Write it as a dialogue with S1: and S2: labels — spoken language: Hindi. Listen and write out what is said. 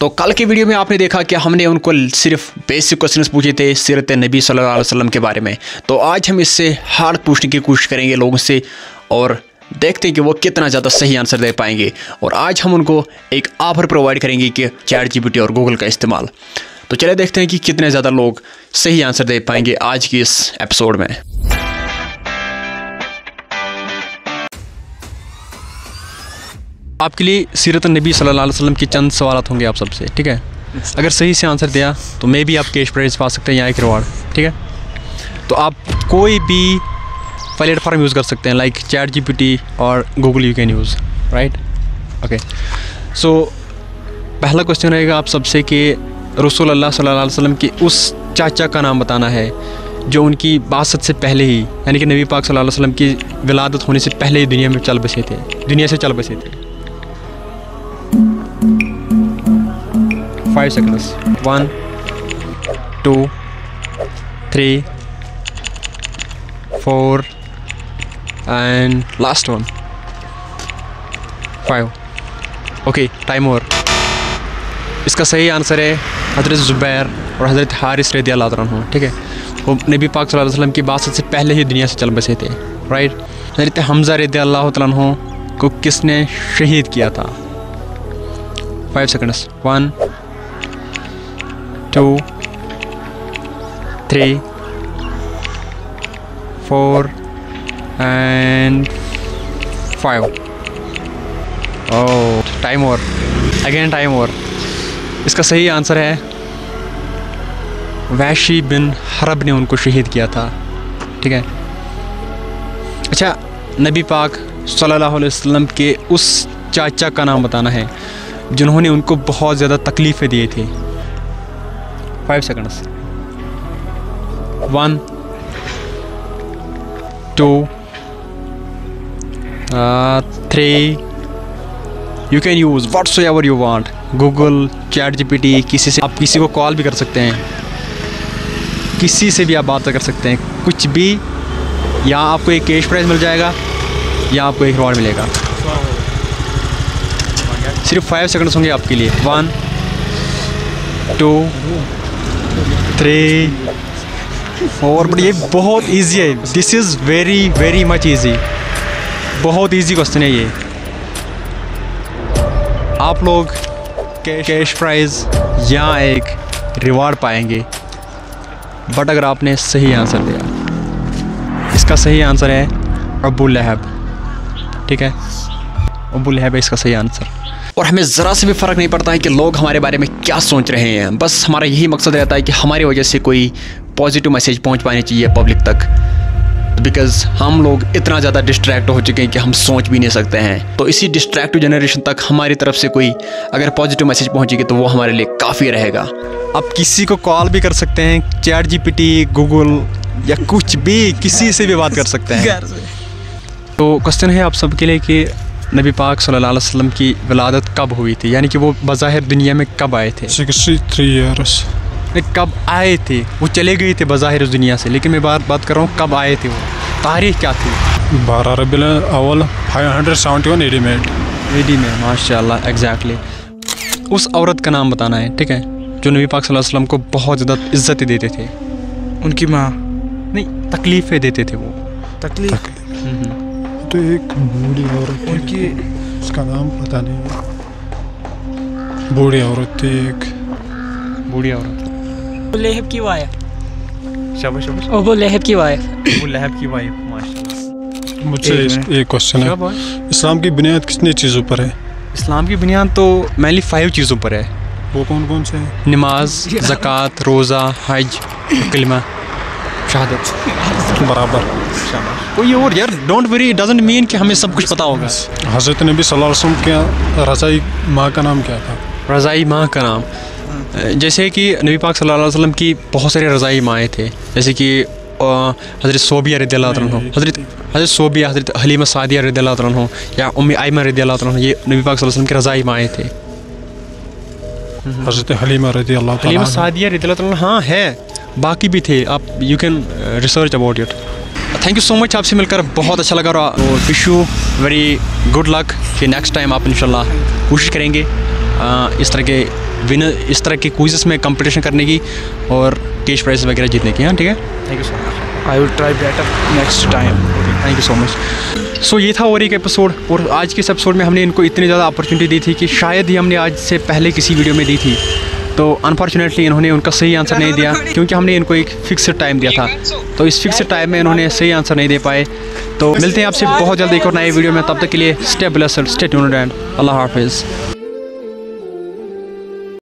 S1: तो कल के वीडियो में आपने देखा कि हमने उनको सिर्फ़ बेसिक क्वेश्चंस पूछे थे, सीरत नबी सल्लल्लाहु अलैहि वसल्लम के बारे में। तो आज हम इससे हार्ड पूछने की कोशिश करेंगे लोगों से और देखते हैं कि वो कितना ज़्यादा सही आंसर दे पाएँगे। और आज हम उनको एक ऑफ़र प्रोवाइड करेंगे कि चैट जीपीटी और गूगल का इस्तेमाल। तो चले देखते हैं कि कितने ज़्यादा लोग सही आंसर दे पाएँगे आज की इस एपिसोड में। आपके लिए सीरत नबी सल्लल्लाहु अलैहि वसल्लम की चंद सवाल होंगे आप सबसे, ठीक है? अगर सही से आंसर दिया तो मे भी आप कैश प्राइज पा सकते हैं या एक रिवार्ड ठीक है? तो आप कोई भी प्लेटफॉर्म यूज़ कर सकते हैं लाइक चैट जीपीटी और Google you can use right okay so पहला क्वेश्चन रहेगा आप सबसे कि रसूल अल्लाह सल्लल्लाहु अलैहि वसल्लम के उस चाचा का नाम बताना है, जो उनकी बासत से पहले ही, यानी कि नबी पाक सल्लल्लाहु अलैहि वसल्लम की विलादत होने से पहले ही दुनिया में चल बसे थे, दुनिया से चल बसे थे। Five seconds one two three four and last one five okay time over इसका सही आंसर है हज़रत ज़ुबैर और हज़रत हारिस रदी अल्लाह ठीक है? वो नबी पाक सल्लल्लाहु अलैहि वसल्लम की बात से पहले ही दुनिया से चल बसे थे राइट हज़रत हमज़ा रदी अल्लाह को किसने शहीद किया था? Five seconds one two three four and five oh time over again time over इसका सही आंसर है वैशी बिन हरब ने उनको शहीद किया था। ठीक है? अच्छा नबी पाक सल्लल्लाहु अलैहि वसल्लम के उस चाचा का नाम बताना है, जिन्होंने उनको बहुत ज़्यादा तकलीफ़ें दिए थे। Five seconds one two three you can use whatever you want Google ChatGPT किसी से आप किसी को कॉल भी कर सकते हैं। किसी से भी आप बात कर सकते हैं। कुछ भी, या आपको एक कैश प्राइज मिल जाएगा, या आपको एक रिवॉर्ड मिलेगा। सिर्फ़ फाइव सेकंड्स होंगे आपके लिए। One two three four but ये बहुत इजी है. This is very very much easy बहुत इजी क्वेश्चन है ये. आप लोग कैश प्राइज या एक रिवार्ड पाएँगे. बट अगर आपने सही आंसर दिया. इसका सही आंसर है अबू लहब. ठीक है? अबू लहब है इसका सही आंसर। और हमें ज़रा से भी फ़र्क नहीं पड़ता है कि लोग हमारे बारे में क्या सोच रहे हैं। बस हमारा यही मकसद रहता है कि हमारी वजह से कोई पॉजिटिव मैसेज पहुँच पानी चाहिए पब्लिक तक। बिकॉज़ हम लोग इतना ज़्यादा डिस्ट्रैक्ट हो चुके हैं कि हम सोच भी नहीं सकते हैं। तो इसी डिस्ट्रैक्टिव जनरेशन तक हमारी तरफ़ से कोई अगर पॉजिटिव मैसेज पहुँचेगी तो वो हमारे लिए काफ़ी रहेगा। आप किसी को कॉल भी कर सकते हैं चैट जीपीटी गूगल या कुछ भी किसी से भी बात कर सकते हैं। तो क्वेश्चन है आप सबके लिए कि नबी पाक सल्लल्लाहु अलैहि वसल्लम की विलादत कब हुई थी? यानी कि वो बज़ाहिर दुनिया में कब आए थे?
S2: सिक्सटी थ्री ईयर्स
S1: कब आए थे? वो चले गए थे बज़ाहिर उस दुनिया से लेकिन मैं बात बात कर रहा हूँ कब आए थे वो? तारीख क्या थी?
S2: बारह रबी अवल five hundred seventy one AD made
S1: AD में माशा एग्जैक्टली उस औरत का नाम बताना है ठीक है? जो नबी पाक सल्लल्लाहु अलैहि वसल्लम को बहुत ज़्यादा इज़्ज़त देते थे।
S3: उनकी माँ
S1: नहीं तकलीफ़ें देते थे वो।
S3: तकलीफ़।
S2: तो एक बूढ़ी औरत
S3: उनकी
S2: उसका नाम पता नहीं बूढ़ी औरत थी एक।
S1: बूढ़ी औरत।
S4: लहब की वाइफ
S1: शाबाश शाबाश।
S4: अबू लहब की वाइफ
S1: वो लहब की वाइफ माशा
S2: मुझसे
S3: एक
S2: क्वेश्चन है। इस्लाम की बुनियाद कितनी चीज़ों पर है?
S1: इस्लाम की बुनियाद तो मेनली फाइव चीज़ों पर है।
S2: वो कौन कौन से हैं?
S1: नमाज़ ज़क़़त रोज़ा हज कलमा। शहादत
S2: बराबर।
S1: कोई और यार डोंट वरी डजंट मीन कि हमें सब कुछ पता होगा।
S2: हज़रत नबी वसल्लम के रज़ाई माँ का नाम क्या था?
S1: रज़ाई माँ का नाम। जैसे कि नबी पाक सल्लल्लाहु अलैहि वसल्लम की बहुत सारे रज़ाई माएँ थे। जैसे कि हज़रत सोबिया रदी हज़रत हज़रत सोबिया हज़रत हलीमा सादिया रदी या उम्मी आयमा रदी ये नबी पाक सल्लल्लाहु अलैहि वसल्लम के रज़ाई माएँ थे।
S2: हज़रत हलीमा रदी अल्लाह
S1: हलीमा सादिया रदी अल्लाह तआला हाँ है। बाकी भी थे आप you can research about it thank you so much आपसे मिलकर बहुत अच्छा लगा और wish you very good luck कि नेक्स्ट टाइम आप इंशाल्लाह कोशिश करेंगे अ, इस तरह के विनर इस तरह के क्विज़ में कंपटीशन करने की और कैश प्राइज वगैरह जीतने की हाँ ठीक है? Thank you so much
S3: I will try better next time
S1: thank you so much. So ये था और एक एपिसोड और आज के इस एपिसोड में हमने इनको इतनी ज़्यादा अपॉर्चुनिटी दी थी कि शायद ही हमने आज से पहले किसी वीडियो में दी थी। तो अनफॉर्चुनेटली इन्होंने उनका सही आंसर नहीं दिया, क्योंकि हमने इनको एक फिक्स्ड टाइम दिया था। तो इस फिक्स्ड टाइम में इन्होंने सही आंसर नहीं दे पाए। तो मिलते हैं आपसे बहुत जल्दी एक और नए वीडियो में। तब तक के लिए स्टे ब्लेसड एंड अल्लाह हाफिज़